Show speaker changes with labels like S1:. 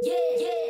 S1: Yeah, yeah.